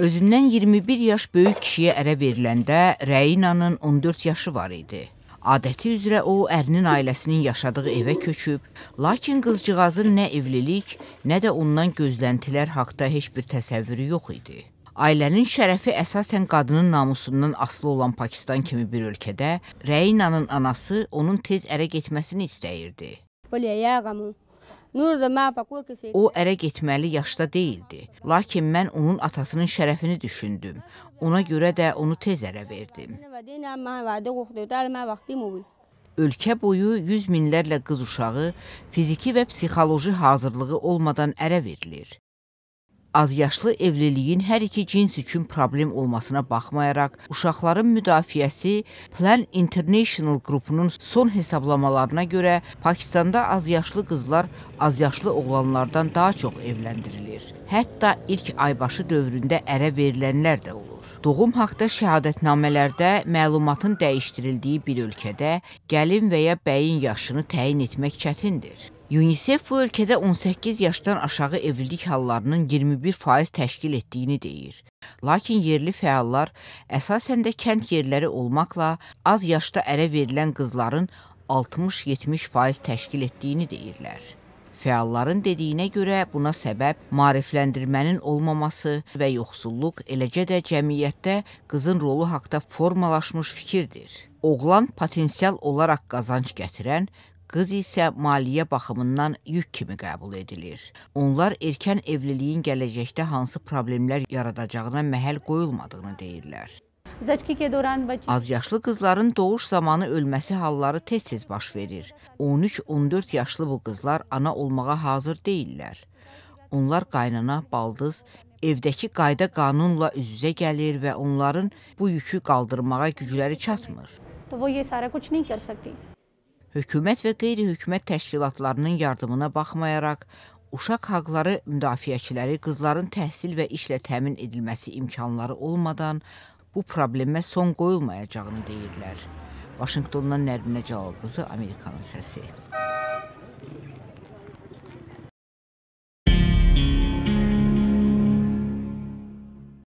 Özündən 21 yaş böyük kişiyə ərə veriləndə Reinanın 14 yaşı var idi. Adəti üzrə o ərinin ailəsinin yaşadığı evə köçüb, lakin qızcığazın nə evlilik, nə də ondan gözləntilər haqqında heç bir təsəvvürü yox idi. Ailənin şərəfi əsasən qadının namusundan asılı olan Pakistan kimi bir ölkədə Reinanın anası onun tez ərə getməsini istəyirdi. O ərə getməli yaşda deyildi. Lakin mən onun atasının şərəfini düşündüm. Ona görə də onu tez ərə verdim. Ölkə boyu yüz minlərlə qız uşağı fiziki və psixoloji hazırlığı olmadan ərə verilir. Azyaşlı evliliyin hər iki cins üçün problem olmasına baxmayaraq, uşaqların müdafiəsi Plan International qrupunun son hesablamalarına görə Pakistanda azyaşlı qızlar azyaşlı oğlanlardan daha çox evləndirilir. Hətta ilk aybaşı dövründə ərə verilənlər də olur. Doğum haqqında şəhadətnamələrdə məlumatın dəyişdirildiyi bir ölkədə gəlin və ya bəyin yaşını təyin etmək çətindir. UNICEF bu ölkədə 18 yaşdan aşağı evlilik hallarının 21% təşkil etdiyini deyir. Lakin yerli fəallar əsasən də kənd yerləri olmaqla az yaşda ərə verilən qızların 60-70% təşkil etdiyini deyirlər. Fəalların dediyinə görə buna səbəb maarifləndirmənin olmaması və yoxsulluq, eləcə də cəmiyyətdə qızın rolu haqqında formalaşmış fikirdir. Oğlan potensial olaraq qazanc gətirən, qız isə maliyyə baxımından yük kimi qəbul edilir. Onlar erkən evliliyin gələcəkdə hansı problemlər yaradacağına məhəl qoyulmadığını deyirlər. Azyaşlı qızların doğuş zamanı ölməsi halları tez-tez baş verir. 13-14 yaşlı bu qızlar ana olmağa hazır deyillər. Onlar qaynana, baldız, evdəki qayda qanunla üz-üzə gəlir və onların bu yükü qaldırmağa gücləri çatmır. तो वो ये सारा कुछ नहीं कर सकती hökumət və qeyri-hökumət təşkilatlarının yardımına baxmayaraq, uşaq haqları müdafiəçiləri qızların təhsil və işlə təmin edilməsi imkanları olmadan bu problemə son qoyulmayacağını deyirlər. Vaşinqtondan Nərminə Cəlal qızı Amerikanın səsi.